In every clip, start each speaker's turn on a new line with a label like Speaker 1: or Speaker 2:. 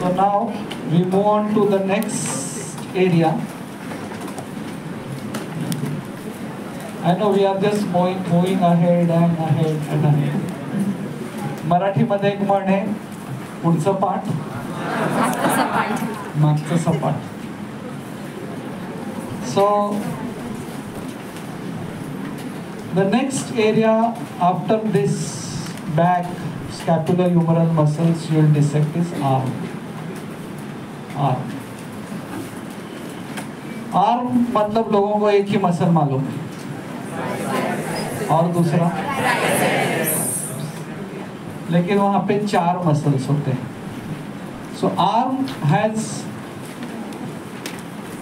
Speaker 1: So now we move on to the next area. I know we are just moving, moving ahead and ahead and ahead. मराठीमध्ये एक म्हण आहे पुढचं पाठ मागचं सपाट सो the next area after this back scapulohumeral muscles you will dissect is arm arm. Arm मतलब लोगों को एक ही मसल मालूम है। और दूसरा? लेकिन वहाँ पे चार मसल्स होते हैं। So arm has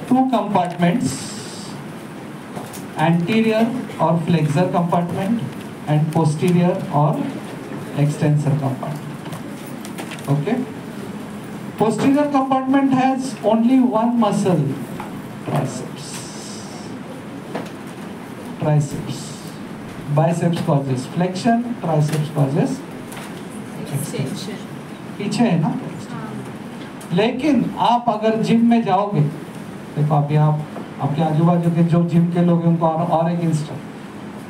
Speaker 1: two compartments anterior और फ्लेक्सर कंपार्टमेंट एंड पोस्टीरियर और extensor compartment okay okay? Posterior compartment has only one muscle triceps triceps biceps causes flexion triceps causes extension पीछे है ना लेकिन आप अगर जिम में जाओगे देखो अभी आप आपके आजू बाजू के जो जिम के लोग हैं उनको और, और एक इंस्टा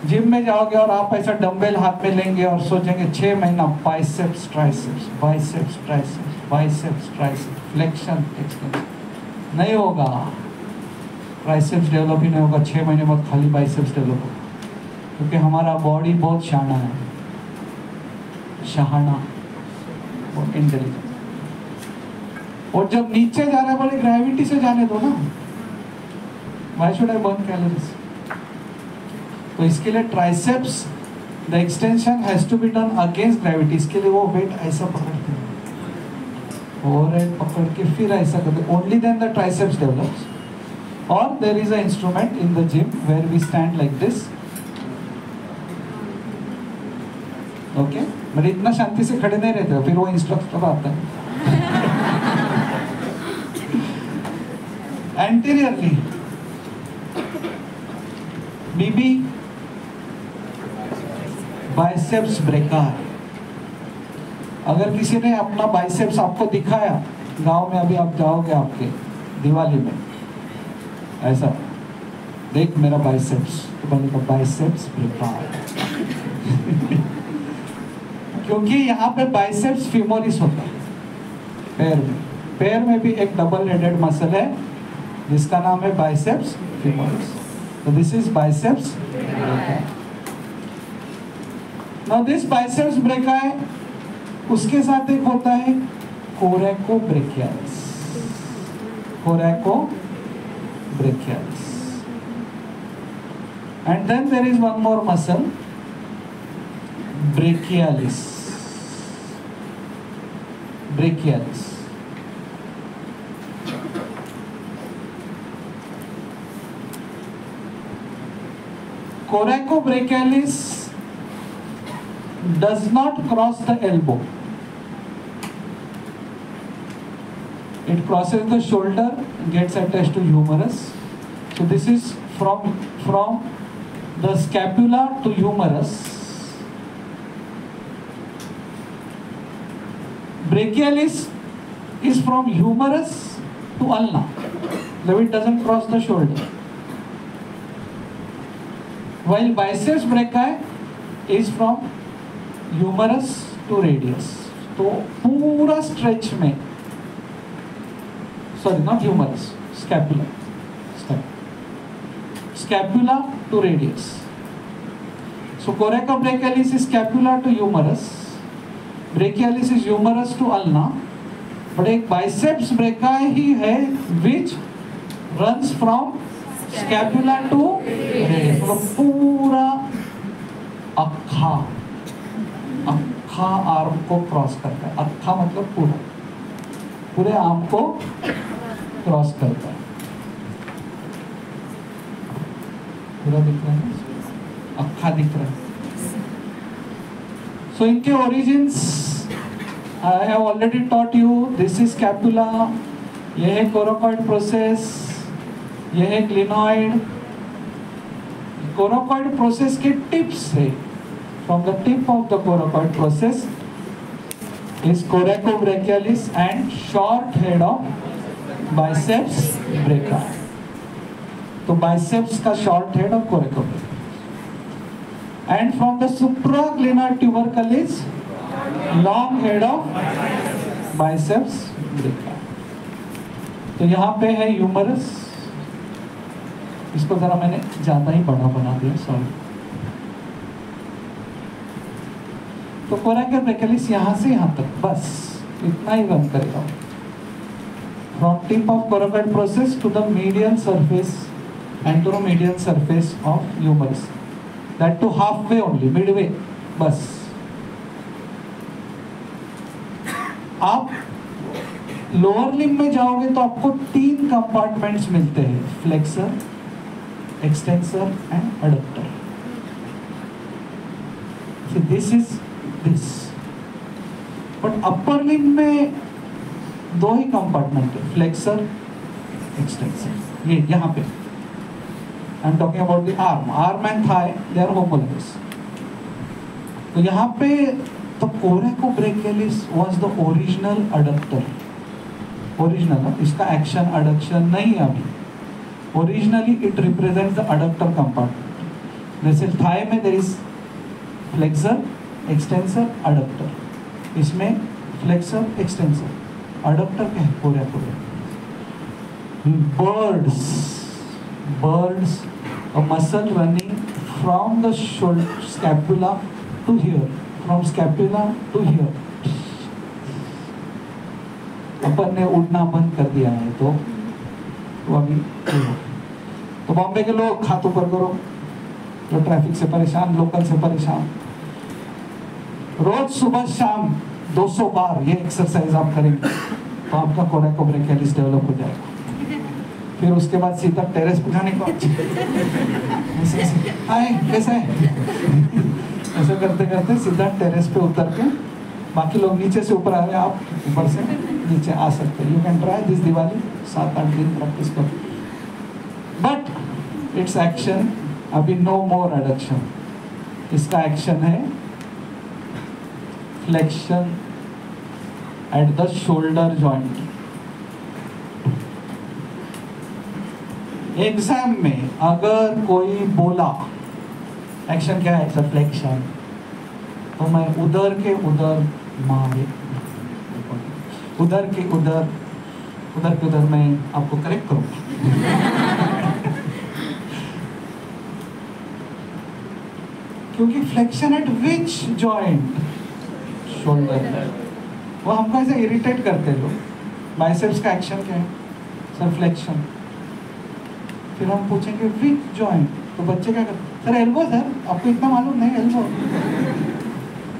Speaker 1: जिम में जाओगे और आप ऐसा डम्बेल हाथ में लेंगे और सोचेंगे, छह महीना biceps triceps biceps triceps biceps triceps flexion extension नहीं होगा। ट्राइसेप्स डेवलप ही नहीं होगा, छह महीने बाद खाली बाइसेप्स डेवलप होगा। क्योंकि हमारा बॉडी बहुत शाना है। शहाना। बहुत इंटेलिजेंट और जब नीचे जा रहा है बड़े ग्रेविटी से जाने दो ना। Why should I burn calories? तो इसके लिए triceps the extension has to be done against gravity इसके लिए वो वेट ऐसा पकड़ते हैं। ओवरहेड पकड़ के फिर ऐसा करते only then the triceps develops और there is a instrument in the gym where we stand like this okay मतलब इतना शांति से खड़े नहीं रहते फिर वो इंस्ट्रक्टर आता है। एंटीरियरली बीबी बाइसेप्स ब्रेकर अगर किसी ने अपना बाइसेप्स आपको दिखाया, गाँव में अभी आप जाओगे आपके, दिवाली में। ऐसा। देख मेरा बाइसेप्स तो बोलेगा बाइसेप्स ब्रेकर क्योंकि यहाँ पे बाइसेप्स फिमोरिस होता है। पैर में। पैर में भी एक डबल हेडेड मसल है, जिसका नाम है biceps femoris So this is biceps brachii. Now this biceps brachii, उसके साथ एक होता है coracobrachialis coracobrachialis and then there is one more muscle brachialis brachialis coracobrachialis does not cross the elbow. It crosses the shoulder, gets attached to humerus. So this is from from the scapula to humerus. Brachialis is from humerus to ulna. Though it doesn't cross the shoulder. while biceps brachii is from humerus to radius. तो पूरा stretch में sorry not humerus scapula scapula to radius so coracobrachialis is scapula to humerus brachialis is humerus to ulna but एक biceps brachii ही है which runs from scapula to radius पूरा अखा arm को cross करता है। अखा मतलब पूरा। पूरे आर्म को क्रॉस करता है। पूरा दिख रहा है अखा दिख रहा है। सो इनके origins I have already taught you this is scapula यह है कोरोकॉइड प्रोसेस यह है क्लिनॉइड कोरोकॉइड प्रोसेस के टिप्स है। From the tip of the coracoid process is coracobrachialis and short head of biceps brachii. तो biceps का short head of coracobrachialis. And from the supraglenar tubercle long head of biceps brachii. तो यहाँ पे है humerus इसको जरा मैंने ज़्यादा ही बड़ा बना दिया सॉरी तो कोराकर ब्रेकलिस यहाँ से यहाँ तक, बस, इतना ही रन करेगा। From tip of coracoid process to the median surface anteromedian surface of humerus that to halfway only midway बस। आप लोअर लिम में जाओगे तो आपको तीन कंपार्टमेंट्स मिलते हैं flexor extensor and adductor this this this but upper limb में दो ही कंपार्टमेंट है फ्लेक्सर एक्सटेंसर ये यहाँ पे। I am talking about the arm arm and thigh they are homologous तो यहाँ पे तो coracobrachialis was the original adductor original इसका एक्शन अडक्शन नहीं है अभी। Originally it represents the adductor compartment जैसे थाई में there is flexor extensor adductor इसमें फ्लेक्सर एक्सटेंसर अडप्टर है पूरे पूरे। Birds birds, a muscle running from the shoulder scapula to here, from scapula to here. अपन ने उड़ना बंद कर दिया है तो वो अभी तो बॉम्बे के लोग हाथ ऊपर करो। जो ट्रैफ़िक से परेशान लोकल से परेशान। रोज सुबह शाम 200 बार ये एक्सरसाइज आप करेंगे तो आपका कोने को कोरेकोब्रेकियालिस डेवलप हो जाएगा फिर उसके बाद सीधा टेरेस पे जाने को हाय कैसा है ऐसे करते करते सीधा टेरेस पे उतर के बाकी लोग नीचे से ऊपर आ रहे हैं आप ऊपर से नीचे आ सकते हैं you can try this Diwali सात आठ दिन प्रैक्टिस करो बट इट्स एक्शन अभी नो मोर एडक्शन इसका एक्शन है flexion at the shoulder joint exam में अगर कोई बोला एक्शन क्या है? सर फ्लेक्शन तो मैं उधर के उधर मारे उधर के उधर उधर के उधर मैं आपको करेक्ट करूँगा क्योंकि flexion at which joint shoulder वो हमको ऐसे इरिटेट करते लोग। बाइसेप्स का एक्शन क्या है? सर फ्लेक्शन फिर हम पूछेंगे विच जॉइंट तो बच्चे क्या करते सर एल्बो सर आपको इतना मालूम नहीं एल्बो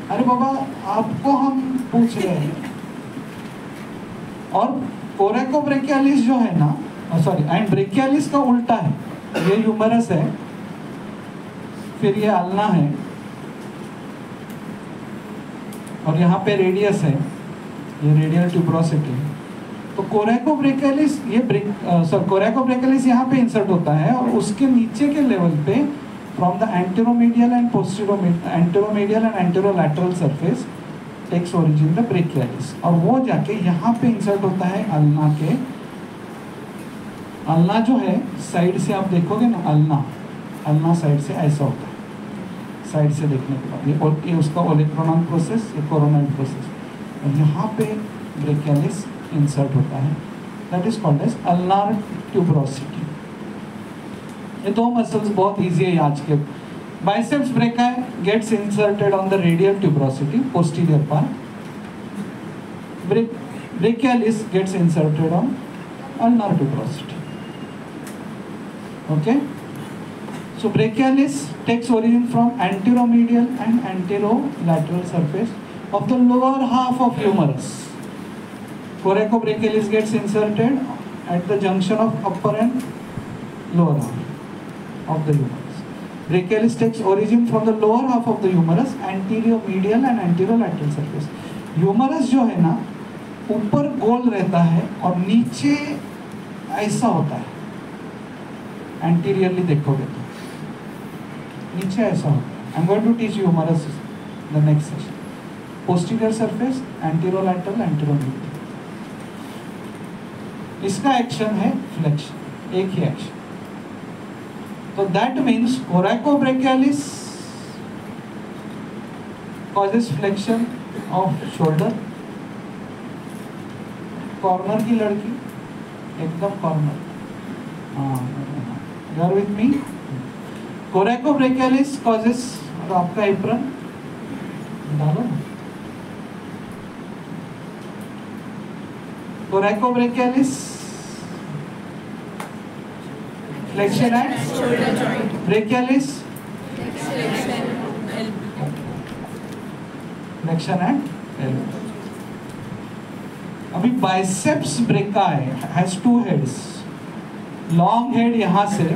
Speaker 1: अरे बाबा, आपको हम पूछ रहे हैं। और कोरेकोब्रेकियालिस जो है ना सॉरी एंड ब्रेकियालिस का उल्टा है। ये ह्यूमरस है। फिर ये अल्ना है। और यहाँ पे रेडियस है। ये रेडियल ट्यूब्रोसिटी तो कोरेकोब्रेकियालिस ये सॉरी कोरेकोब्रेकियालिस यहाँ पे इंसर्ट होता है और उसके नीचे के लेवल पे from the anteromedial and anteromedial and anterolateral surface takes origin the brachialis और वो जाके यहाँ पे इंसर्ट होता है अल्ना के। अल्ना जो है साइड से आप देखोगे ना, अल्ना। अल्ना साइड से ऐसा होता है। साइड से देखने के बाद। ये उसका ओलेक्ट्रोनॉन प्रोसेस ये कोरोनल प्रोसेस और यहाँ पे ब्रेकियालिस इंसर्ट होता है। That is called as ulnar tuberosity ये दो मसल्स बहुत ईजी है आज के। बाइसेप्स ब्रेक है gets inserted on the radial tuberosity posterior part break gets inserted on ulnar tuberosity okay okay? So brachialis takes origin from anteromedial and anterolateral surface of the lower half of humerus coracobrachialis gets inserted at the junction of upper and lower half of the humerus brachialis takes origin from the lower half of the humerus anterior medial and anterolateral surface humerus जो है ना ऊपर गोल रहता है और नीचे ऐसा होता है एंटीरियरली देखोगे तो नीचे ऐसा होता है। I am going to teach humerus the next session posterior surface anterolateral anteromedial इसका एक्शन है फ्लेक्शन एक ही एक्शन तो that means coracobrachialis causes flexion of shoulder. Corner की लड़की, एकदम corner you with me coracobrachialis causes और आपका एप्रन डालो ना coracobrachialis flexion and brachialis flexion and अभी biceps brachii has two heads long head यहाँ से.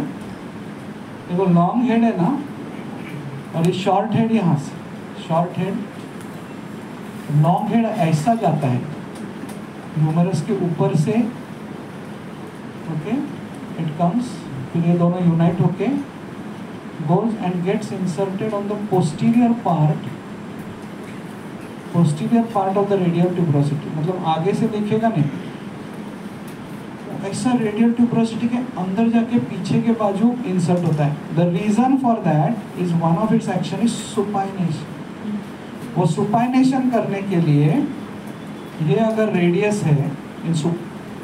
Speaker 1: देखो लॉन्ग हेड है ना, और ये शॉर्ट हेड यहाँ से। शॉर्ट हेड लॉन्ग हेड ऐसा जाता है ह्यूमरस के ऊपर से ओके इट कम्स फिर ये दोनों यूनाइट होके goes and gets inserted on the posterior part posterior part of the radial tuberosity मतलब आगे से देखेगा नहीं ऐसा रेडियल ट्यूब्रोसिटी के अंदर जाके पीछे के बाजू इंसर्ट होता है। The reason for that is one of its action is supination वो सुपाइनेशन करने के लिए ये अगर रेडियस है in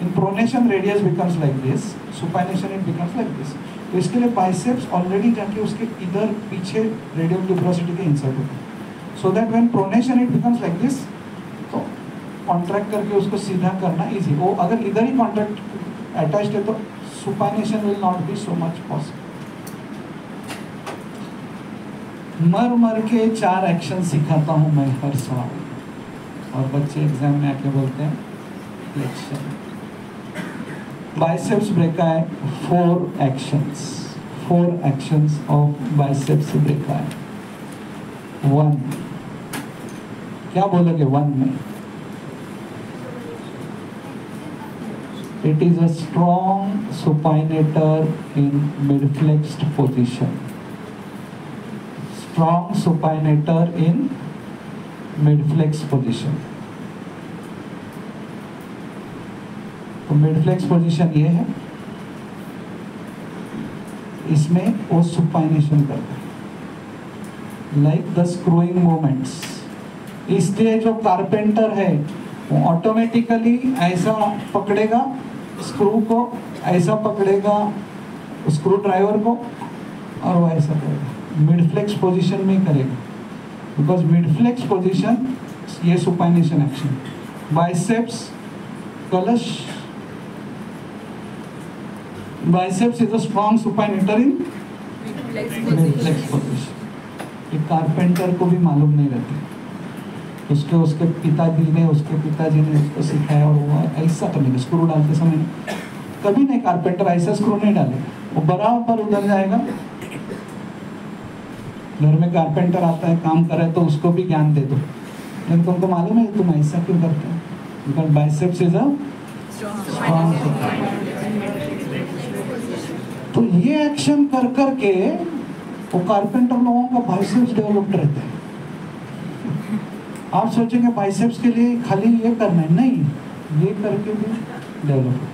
Speaker 1: in pronation radius becomes like this supination it becomes like this तो इसके लिए बाइसेप्स ऑलरेडी जाके उसके इधर पीछे रेडियल ट्यूब्रोसिटी के इंसर्ट होते हैं। So that when pronation it becomes like this contract करके उसको सीधा करना इजी वो अगर इधर ही कॉन्ट्रैक्ट अटैच्ड है तो supination will not be so much possible मर मर के चार एक्शन सिखाता हूँ मैं हर साल। और बच्चे एग्ज़ाम में आके बोलते हैं फ्लेक्शन बाइसेप्स ब्रेका है four actions four actions of biceps brachii है वन क्या बोलोगे वन में? It is a strong supinator in mid-flexed position. Strong supinator in mid-flex position. तो मिड-फ्लेक्स पोजीशन ये है इसमें वो सुपाइनेशन करता है लाइक द स्क्रूइंग मोमेंट्स इसलिए जो कारपेंटर है वो ऑटोमेटिकली ऐसा पकड़ेगा स्क्रू को ऐसा पकड़ेगा स्क्रू ड्राइवर को और वो ऐसा करेगा। मिड फ्लेक्स पोजिशन में करेगा। बिकॉज़ मिड फ्लेक्स पोजिशन ये सुपाइनेशन एक्शन बाइसेप्स कलश biceps is a strong supinator in mid flex position ये कारपेंटर को भी मालूम नहीं रहती। उसके उसके पिताजी ने, उसके पिताजी ने उसको सिखाया और वो ऐसा करने का स्क्रू डालते समय कभी नहीं कारपेंटर ऐसा स्क्रू नहीं डाले। वो बराबर उधर जाएगा। घर में कारपेंटर आता है, काम करे तो उसको भी ज्ञान दे दो। लेकिन तुमको मालूम है, तुम ऐसा क्यों करते हो? बिकॉज़ तो ये एक्शन कर कर के वो कारपेंटर लोगों का बाइसेप्स डेवलप्ड रहता है। आप सोचेंगे बाइसेप्स के लिए खाली ये करना है, नहीं, ये करके भी डेवलप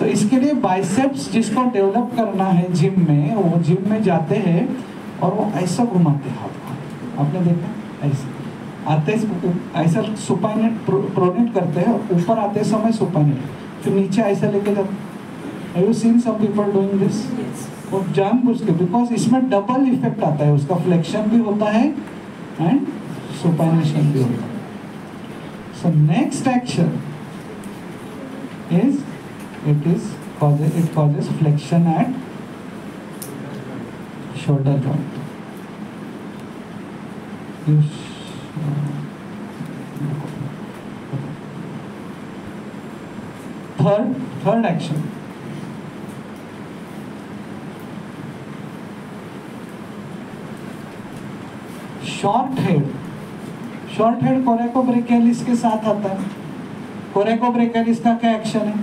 Speaker 1: तो इसके लिए बाइसेप्स जिसको डेवलप करना है जिम में, वो जिम में जाते हैं और वो ऐसा घुमाते हैं हाथ आपने देखा? ऐसे। आते ऐसा सुपाइनेट प्रोनेट करते हैं, ऊपर आते समय सुपाइनेट फिर नीचे ऐसा लेके जाते Have you seen some people doing this? Yes. वो जानबूझ के बिकॉज़ इसमें डबल इफ़ेक्ट आता है, उसका फ्लेक्शन भी होता है एंड सुपाइनेशन भी होता है। So next action is it is it causes flexion at shoulder joint. You third third action. Short head. Short head coracobrachialis के साथ आता है। कोरेकोब्रेकियालिस का क्या एक्शन है?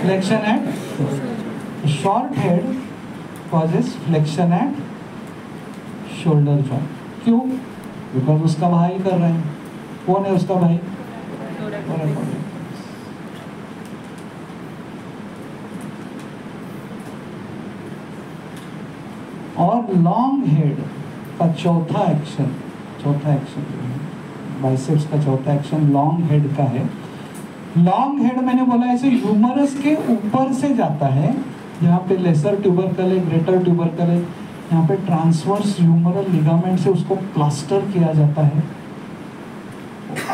Speaker 1: Flexion at short head causes flexion flexion shoulder shoulder क्यों? Because उसका भाई कर रहे हैं। कौन है उसका भाई? और लॉन्ग हेड का चौथा एक्शन चौथा एक्शन बाइसेप्स का चौथा एक्शन लॉन्ग हेड का है। लॉन्ग हेड मैंने बोला ऐसे ह्यूमरस के ऊपर से जाता है यहाँ पे लेसर ट्यूबरकल है ग्रेटर ट्यूबरकल है यहाँ पे ट्रांसवर्स ह्यूमरल लिगामेंट से उसको प्लास्टर किया जाता है।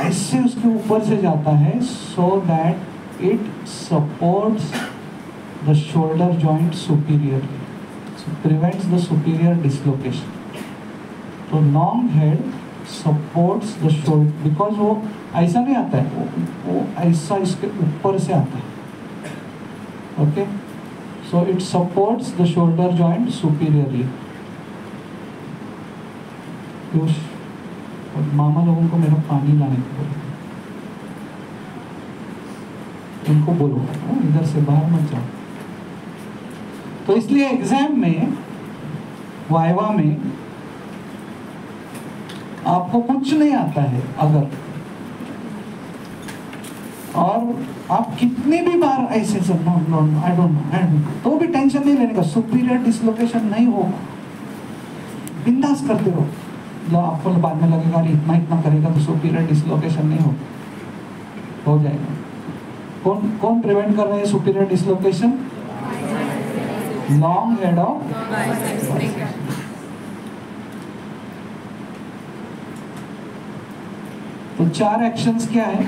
Speaker 1: ऐसे उसके ऊपर से जाता है so that it supports the shoulder joint superiorly prevents the superior dislocation तो long head supports the shoulder because वो ऐसा नहीं आता है वो, वो ऐसा इसके ऊपर से आता है। Okay so it supports the shoulder joint superiorly और मामा लोगों को मेरा पानी लाने को बोलो। उनको बोलो हाँ, इधर से बाहर मत जाओ। तो इसलिए एग्ज़ाम में वाइवा में आपको कुछ नहीं आता है अगर। और आप कितनी भी बार ऐसे सब no no I don't know I तो भी टेंशन नहीं लेने का सुपीरियर डिसलोकेशन नहीं होगा। बिंदास करते रहो। जो आपको बाद में लगेगा अरे इतना इतना करेगा तो सुपीरियर डिसलोकेशन नहीं होगा। हो जाएगा। कौन कौन प्रिवेंट कर रहे हैं superior dislocation long head of तो चार एक्शंस क्या है?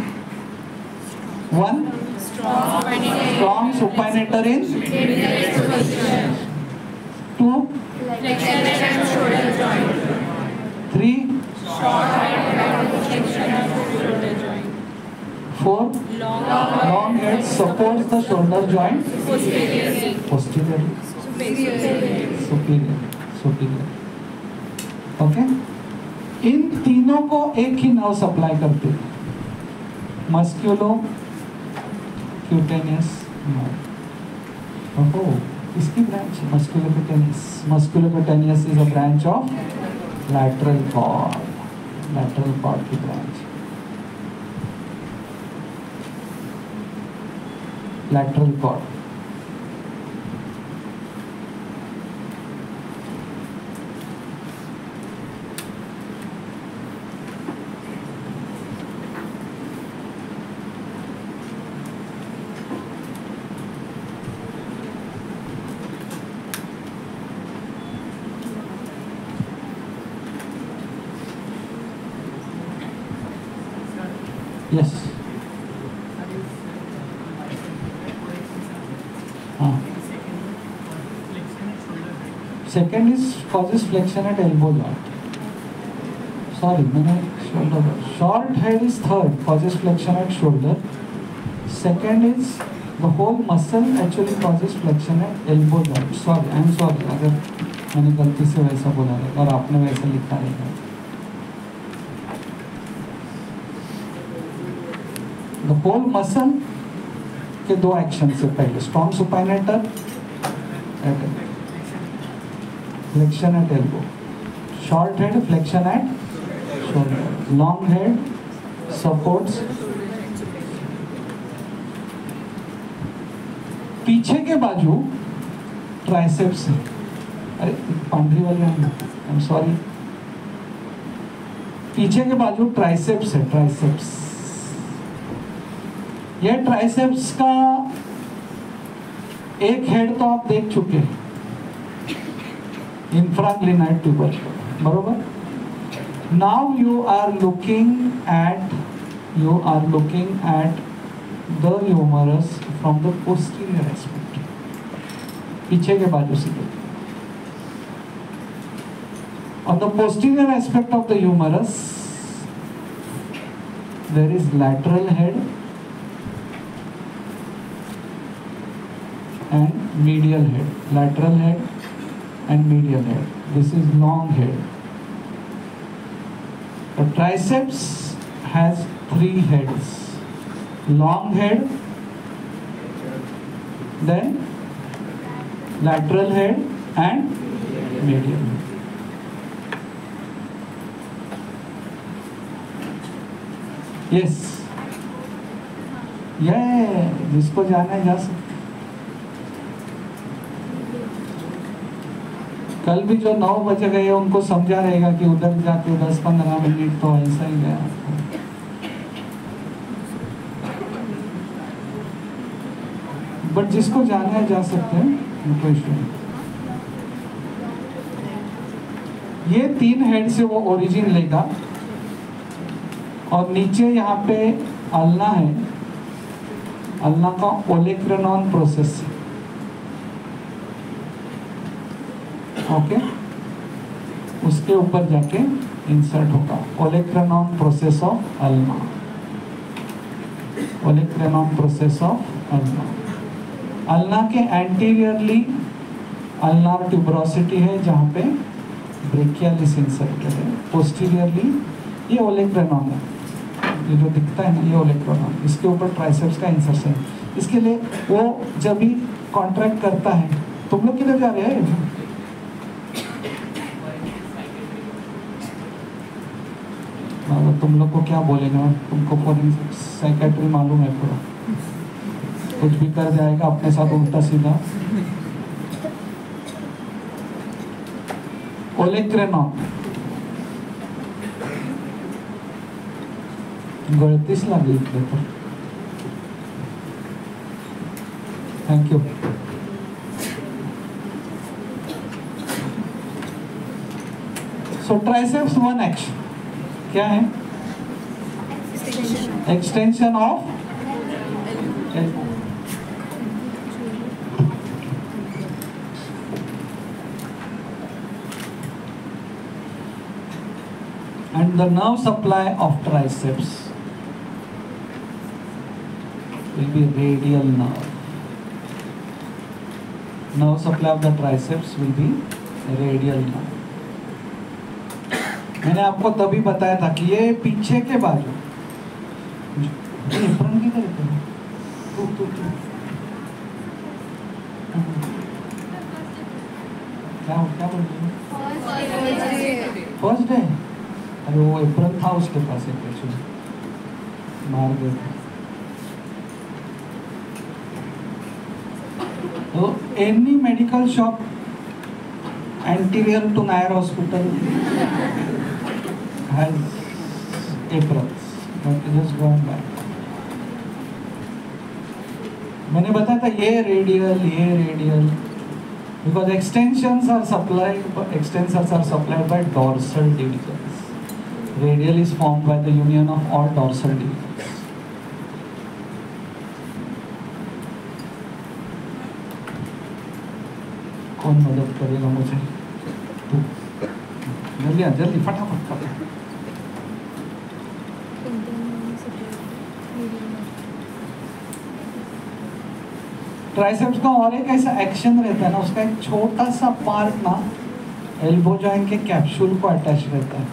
Speaker 1: One strong supinator in two three four long head supports the shoulder posteriorly superior. Superior. Okay इन तीनों को एक ही नर्व सप्लाई करते मस्क्यूलो क्यूटेनियस ओहो, इसकी branch musculocutaneous is a branch of lateral cord lateral cord की ब्रांच lateral cord yes हाँ second is for this flexion at elbow joint sorry मैंने short head is third for this flexion at shoulder second is the whole muscle actually for this flexion at elbow joint sorry I am sorry अगर मैंने गलती से वैसा बोला है और आपने वैसा लिखा है। द होल मसल के दो एक्शन से पहले strong supinator flexion at elbow short head flexion at shoulder long head supports पीछे के बाजू ट्राइसेप्स है। अरे पांढरी वाले आई एम सॉरी पीछे के बाजू ट्राइसेप्स है ट्राइसेप्स ये ट्राइसेप्स का एक हेड तो आप देख चुके हैं। इंफ्राग्लिनाइड ट्यूबर बरोबर now you are looking at you are looking at the humerus from the posterior aspect पीछे के बाजू से On the posterior aspect of the humerus, there is lateral head and medial head. Lateral head and medial head. This is long head. The triceps has three heads. Long head, then lateral head and medial head. Yes ये जिसको जाना है जा सकते कल भी जो नौ बजे गए, उनको समझा रहेगा कि उधर जाके दस पंद्रह मिनट तो ऐसा ही गया। बट जिसको जाना है, जा सकते हैं ये तीन हेड से वो ओरिजिन लेगा। और नीचे यहाँ पे अल्ना है। अल्ना का ओलेक्रेनॉन प्रोसेस ओके? उसके ऊपर जाके इंसर्ट होगा। Olecranon process of ulna olecranon process of ulna ulna के एंटीरियरली अल्नार ट्यूबरोसिटी है, जहाँ पे ब्रेकियालिस इंसर्टेड है। पोस्टीरियरली ये ओलेक्रेनॉन है। ये जो दिखता है ना, ये ओलेक्रेनॉन इसके ऊपर ट्राइसेप्स का इंसर्शन इसके लिए वो जब भी कॉन्ट्रैक्ट करता है, तुम लोग किधर जा रहे हैं? हाँ, तुम लोग को क्या बोलेगा तुमको फॉरेंसिक साइकेट्री मालूम है पूरा। कुछ भी कर जाएगा अपने साथ उल्टा सीधा। ओलेक्रेनॉन गळतीच लागली इकडे तर। Thank you so triceps one action क्या है? Extension of and the nerve supply of triceps will be radial nerve nerve supply of the triceps will be radial nerve मैंने आपको तभी बताया था कि ये पीछे के बाजू। क्या क्या बोल फ़र्स्ट डे अरे वो एप्रन था उसके पास एक मार तो any medical shop anterior to Nair hospital had April, but it has gone back. मैंने बताया था ये रेडियल ये radial because extensions are supply extensions are supplied by dorsal divisions radial is form by the union of all dorsal divisions कौन मदद करेगा मुझे? जल्दी जल्दी फटाफट फटाफट। ट्राइसेप्स का और एक ऐसा एक्शन रहता है ना, उसका एक छोटा सा पार्ट ना एल्बो जॉइंट के कैप्सूल को अटैच रहता है।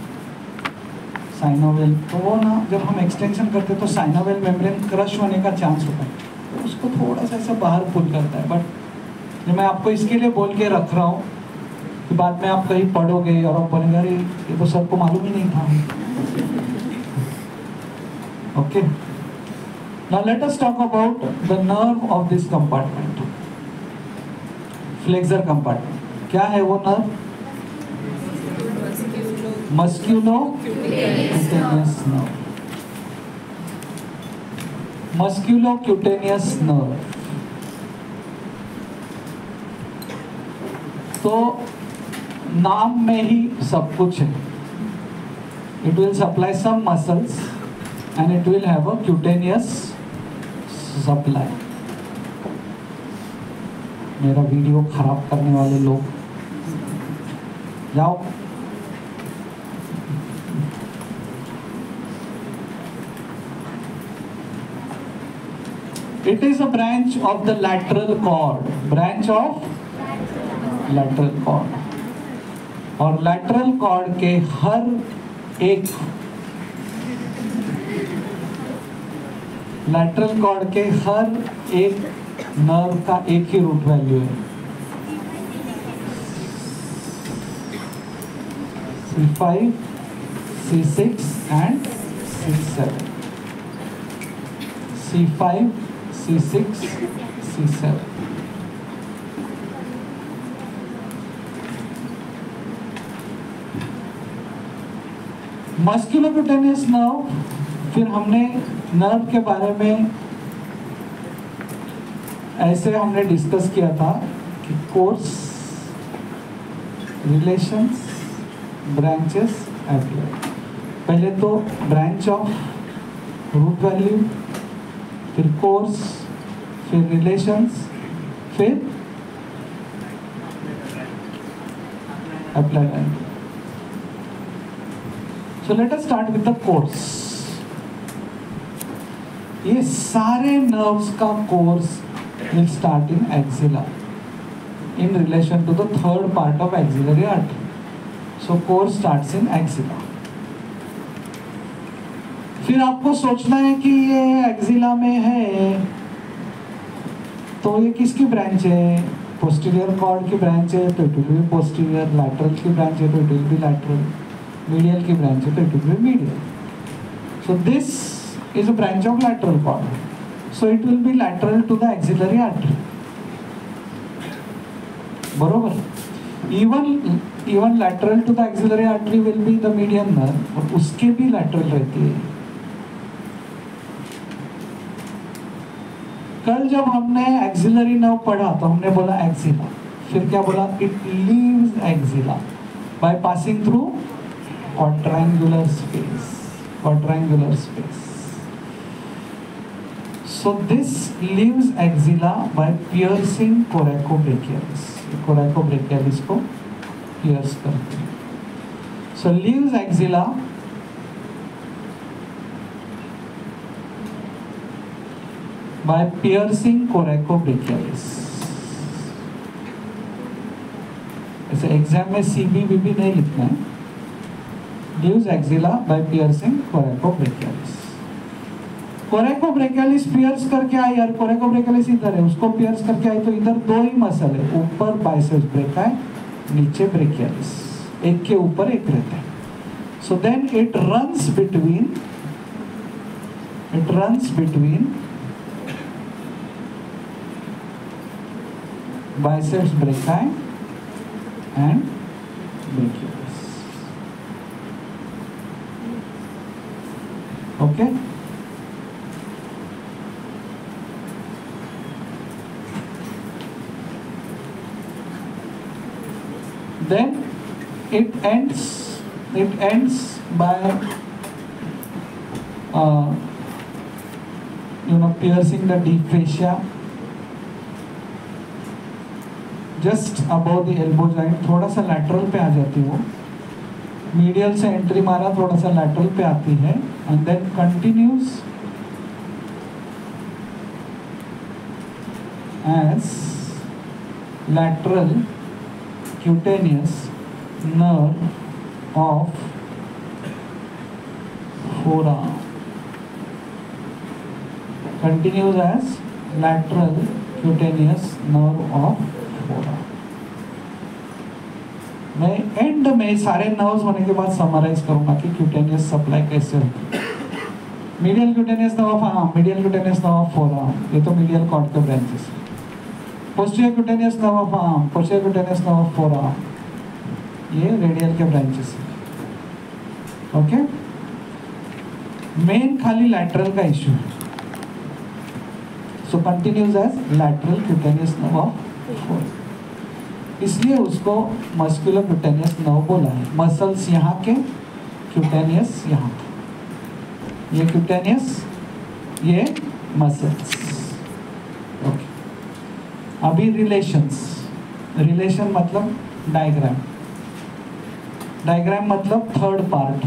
Speaker 1: साइनोवेल तो वो ना, जब हम एक्सटेंशन करते हैं तो साइनोवेल मेम्ब्रेन क्रश होने का चांस होता है। तो उसको थोड़ा सा ऐसा बाहर पुल करता है। बट मैं आपको इसके लिए बोल के रख रहा हूँ, कि बाद में आप कहीं पढ़ोगे और आप बोलेंगे, अरे, ये तो सबको मालूम ही नहीं था। Okay Now let us talk about the nerve of this compartment, flexor compartment. क्या है वो nerve musculocutaneous nerve musculocutaneous nerve तो नाम में ही सब कुछ है। It will supply some muscles and it will have a cutaneous सब लाए मेरा वीडियो खराब करने वाले लोग, जाओ। It is a branch of the lateral cord branch of lateral cord और लैटरल कॉर्ड के हर एक lateral cord के हर एक नर्व का एक ही रूट वैल्यू है C5 C6 and C7 C5, C6, C7. Musculocutaneous nerve फिर हमने नर्व के बारे में ऐसे हमने डिस्कस किया था कि कोर्स रिलेशंस ब्रांचेस एप्लाई पहले तो ब्रांच ऑफ़ रूट वैल्यू फिर कोर्स फिर रिलेशंस फिर apply so let us start with the course ये सारे नर्व्स का course will start in axilla in relation to the third part of axillary artery. So, course starts in axilla. फिर आपको सोचना है कि ये एक्सिला में है तो ये किसकी ब्रांच है पोस्टीरियर कॉर्ड की ब्रांच है तो it will be posterior lateral की ब्रांच है तो it will be lateral medial की ब्रांच है तो it will be medial so this is a branch of lateral cord so it will be lateral to the axillary artery बरोबर? Even even lateral to the axillary artery will be the medium nerve और उसके भी lateral रहती है। कल जब हमने axillary nerve पढ़ा तो हमने बोला एक्सिला फिर क्या बोला? It leaves axilla by passing through quadrangular space quadrangular space so this leaves axilla by piercing coracobrachialis coracobrachialis को पियर्स करते हैं so leaves axilla by piercing coracobrachialis ऐसे एग्ज़ाम में सीबी बीबी नहीं लिखना है leaves axilla by piercing coracobrachialis coracobrachialis pierce करके आई, यार कोरेकोब्रेकियालिस इधर है, उसको पियर्स करके आई तो इधर दो ही मसल है, ऊपर बाइसेप्स ब्रेका है नीचे ब्रेकियालिस एक के ऊपर एक रहता है so then it runs between it runs between biceps brachii and brachialis. Okay? Then it ends. It ends by uh, you know piercing the deep fascia just above the elbow joint थोड़ा सा lateral पे आ जाती है वो medial से entry मारा थोड़ा सा लैटरल पे आती है and then continues as lateral cutaneous nerve of forearm continues as lateral cutaneous nerve of forearm मैं एंड में सारे नर्व्स होने के बाद समराइज करूँगा कि क्यूटेनियस सप्लाई कैसे होती है। Medial cutaneous nerve of arm medial cutaneous nerve of forearm ये तो मीडियल कॉर्ड के branches posterior cutaneous nerve of arm posterior cutaneous nerve of forearm ये रेडियल के ब्रांचेस है। ओके मेन खाली लैटरल का इश्यू है। So continues as lateral cutaneous nerve of इसलिए उसको मस्कुलर क्यूटेनियस नर्व बोला है। मसल्स यहाँ के क्यूटेनियस यहाँ के। ये क्यूटेनियस ये मसल्स अभी रिलेशंस रिलेशन मतलब डायग्राम डायग्राम मतलब थर्ड पार्ट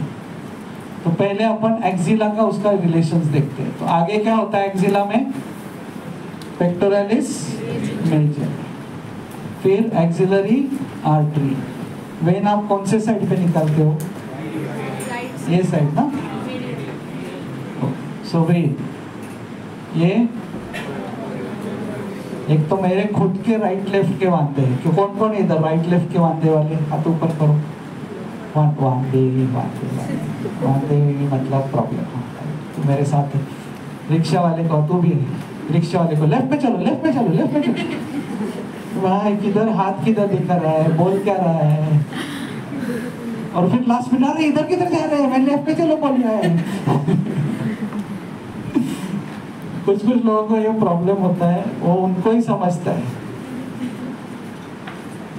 Speaker 1: तो पहले अपन एक्सिला का उसका रिलेशंस देखते हैं। तो आगे क्या होता है एक्सिला में? पेक्टोरलिस मेजर फिर एक्सिलरी आर्टरी वेन आप कौन से साइड पे निकालते हो? ये साइड ना? सो वे ये एक तो मेरे खुद के राइट लेफ़्ट के वांदे हैं, कि कौन कौन इधर राइट लेफ़्ट के वांदे वाले हाथ ऊपर करो। वांदे वांदे वांदे मतलब प्रॉब्लम तो मेरे साथ रिक्शा वाले को तू भी रिक्शा वाले को लेफ़्ट पे चलो लेफ़्ट पे चलो लेफ़्ट पे चलो। भाई, किधर हाथ किधर दिखा रहा है? बोल क्या रहा है? और फिर लास्ट में अरे, इधर किधर जा रहे हैं? मैं लेफ़्ट पे चलो, बोल रहा है। कुछ कुछ लोगों को ये प्रॉब्लम होता है वो उनको ही समझता है।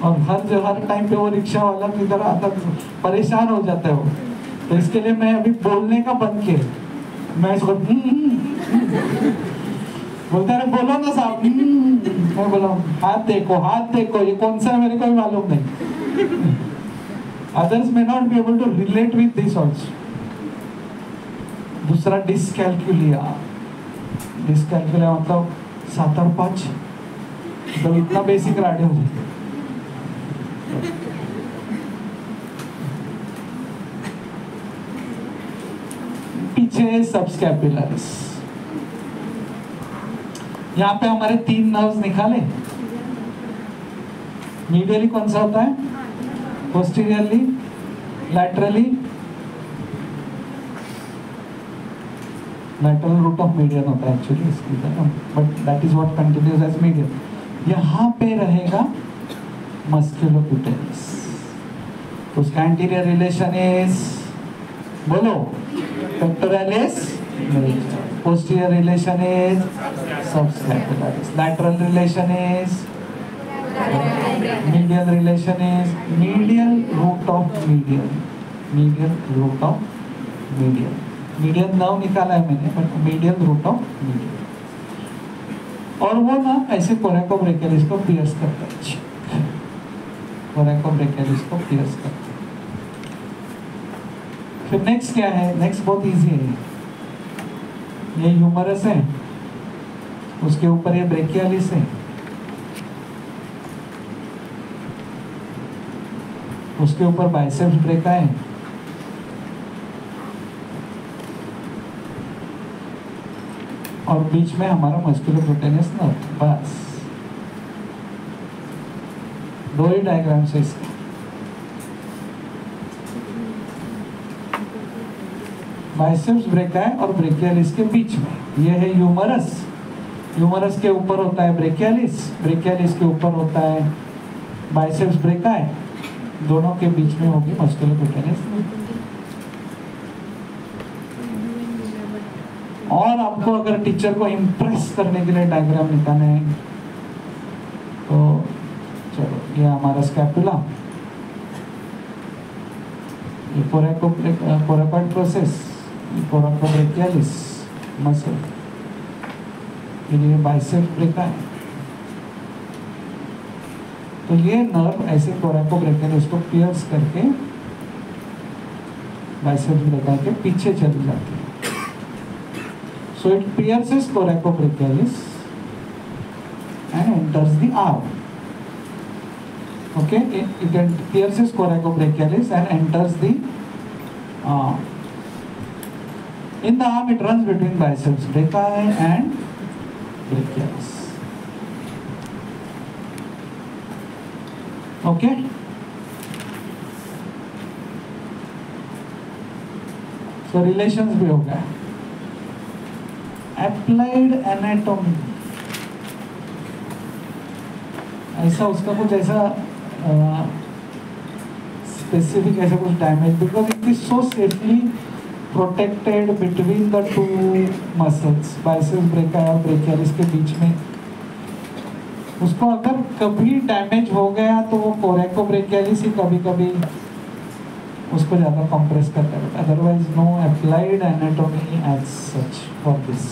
Speaker 1: और हर जो हर टाइम पे वो रिक्शा वाला किधर आता परेशान हो जाता है वो। तो इसके लिए मैं अभी बोलने का बंद किया। मैं इसको "हम्म, हम्म, हम्म।" बोलता है बोलो ना साहब। मैं बोला हाथ देखो हाथ देखो ये कौन सा है मेरे को भी मालूम नहीं। Others may not be able to relate with this also दूसरा डिसकैलकुलिया मतलब सात और पाँच। तो इतना बेसिक राडे हो पीछे यहाँ पे हमारे तीन नर्व्स निकाले। मीडियली कौन सा होता है? posteriorly, laterally lateral root of median होता है एक्चुअली इसकी तरह but that is what continues as medium यहाँ पे रहेगा मस्क्यूलोक्यूटेरिस उसका एंटीरियर रिलेशन इज़ बोलो pectoralis posterior relation is subscapularis lateral relation is medial relation is medial root of median medial root of median median nerve निकाला है मैंने but medial root of median और वो ना ऐसे कोरेको ब्रेकेलिस को पियर्स करता है। कोरेको ब्रेकेलिस को पियर्स करता है। फिर नेक्स्ट क्या है? नेक्स्ट बहुत इजी है। ये ह्यूमरस है। उसके ऊपर ये ब्रेकियालिस है। उसके ऊपर बाइसेप्स ब्रेका है। और बीच में हमारा मस्कुलोप्रोटेनियस नर्व बस। दो ही डायग्राम से इसके। बाइसेप्स ब्रेका है और ब्रेकियालिस के बीच में। ये है ह्यूमरस ह्यूमरस के ऊपर होता है ब्रेकियालिस ब्रेकियालिस के ऊपर होता है बाइसेप्स ब्रेका है। दोनों के बीच में होगी मस्कुलोक्यूटेनियस और आपको अगर टीचर को इम्प्रेस करने के लिए डायग्राम निकालना है तो चलो, ये हमारा स्कैपुला ये प्रोसेस मसल ये बाइसेप है। तो ये नर्व ऐसे पियर्स करके बाइसेप ब्रेका के पीछे चली जाती है। So it pierces coracobrachialis and enters the arm. Okay, it, it pierces coracobrachialis and enters the arm. In the arm, it runs between biceps brachii and brachialis. Okay. So relations भी हो गया applied anatomy ऐसा उसका कुछ ऐसा specific ऐसा कुछ damage because it is so safely protected between the two muscles biceps brachii और ब्रेकियालिस के बीच में। उसको अगर कभी डैमेज हो गया तो वो कोरेको ब्रेकियालिस ही कभी कभी उसको ज़्यादा कंप्रेस करता है। Otherwise no applied anatomy as such for this